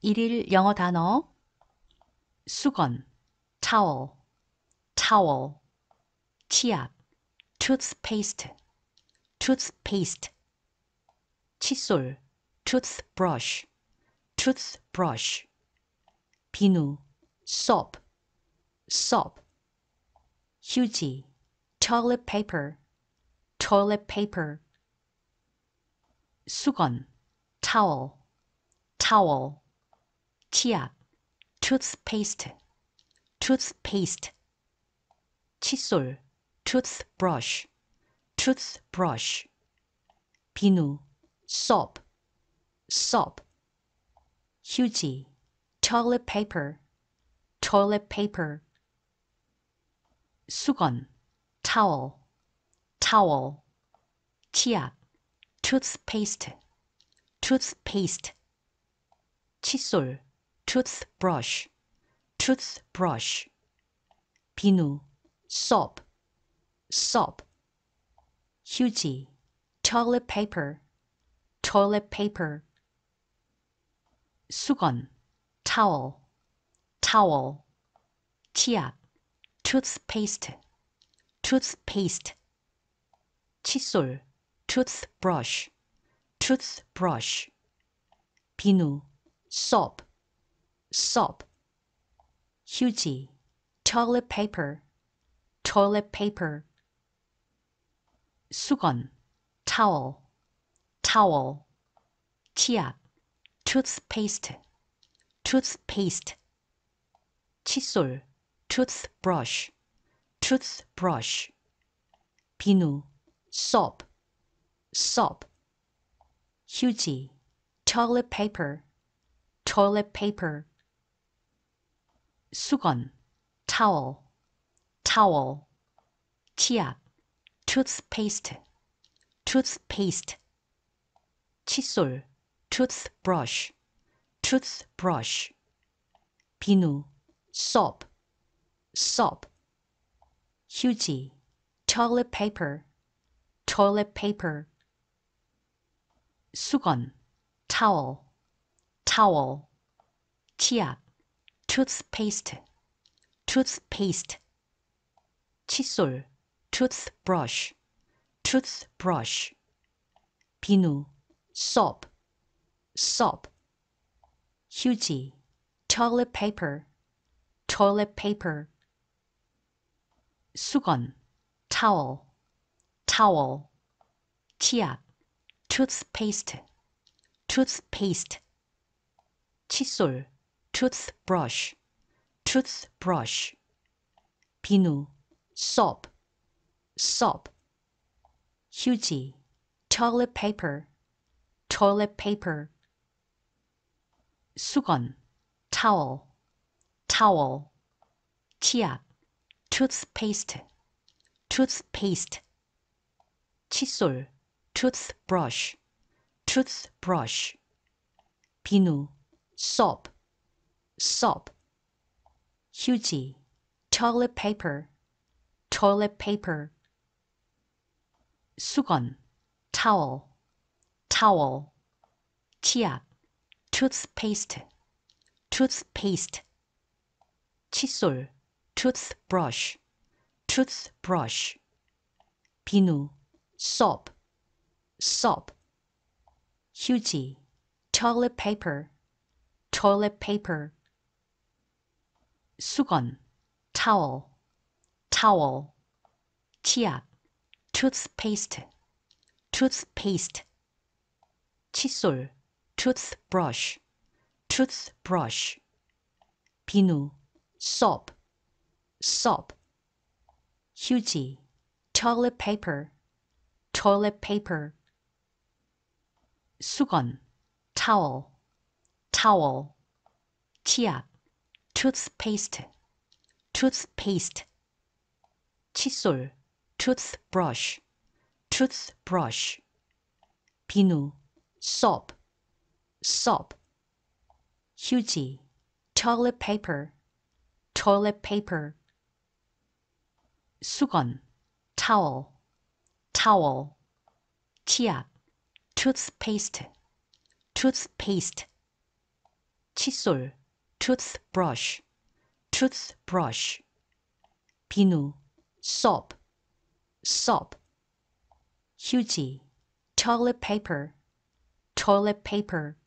일일 영어 단어 수건 towel, towel 치약 toothpaste, toothpaste 칫솔 toothbrush, toothbrush 비누 soap, soap 휴지 toilet paper, toilet paper 수건 towel, towel 치약 toothpaste, toothpaste 칫솔 toothbrush, toothbrush 비누 soap, soap 휴지 toilet paper, toilet paper 수건 towel, towel 치약 toothpaste, toothpaste 칫솔 toothbrush, toothbrush 비누 soap, soap 휴지 toilet paper, toilet paper 수건 towel, towel 치약 toothpaste, toothpaste 칫솔 toothbrush, toothbrush 비누 soap, soap 휴지 toilet paper, toilet paper 수건 towel, towel 치약 toothpaste, toothpaste 칫솔 toothbrush, toothbrush 비누 soap, soap 휴지 toilet paper, toilet paper 수건 towel, towel 치약 toothpaste, toothpaste 칫솔 toothbrush, toothbrush 비누 soap, soap 휴지 toilet paper, toilet paper 수건 towel, towel 치약 toothpaste, toothpaste 칫솔 toothbrush, toothbrush 비누 soap, soap 휴지 toilet paper, toilet paper 수건 towel, towel 치약 toothpaste, toothpaste 칫솔 toothbrush, toothbrush 비누 soap, soap 휴지 toilet paper, toilet paper 수건 towel, towel 치약 toothpaste, toothpaste 칫솔 toothbrush, toothbrush 비누 soap, soap 휴지 toilet paper, toilet paper 수건 towel, towel 치약 toothpaste, toothpaste 칫솔 toothbrush, toothbrush 비누 soap, soap 휴지 toilet paper, toilet paper 수건 towel, towel 치약 toothpaste, toothpaste 칫솔 toothbrush, toothbrush 비누 soap, soap 휴지 toilet paper, toilet paper 수건 towel, towel 치약 toothpaste, toothpaste 칫솔 toothbrush, toothbrush 비누 soap, soap 휴지 toilet paper, toilet paper 수건 towel, towel 치약 toothpaste, toothpaste 칫솔 toothbrush, toothbrush. 비누 soap, soap. 휴지 toilet paper, toilet paper.